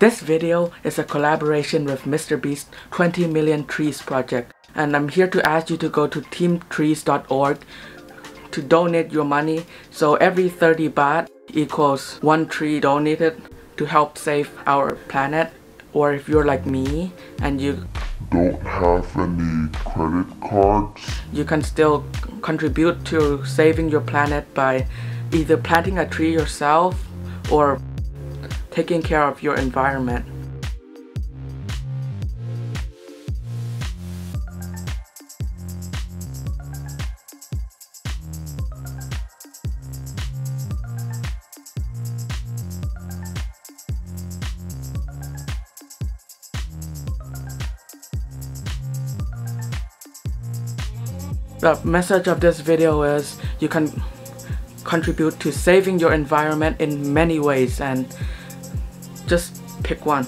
This video is a collaboration with MrBeast 20 Million Trees project and I'm here to ask you to go to teamtrees.org to donate your money. So every 30 baht equals one tree donated to help save our planet. Or if you're like me and you don't have any credit cards, you can still contribute to saving your planet by either planting a tree yourself or taking care of your environment. The message of this video is you can contribute to saving your environment in many ways and just pick one.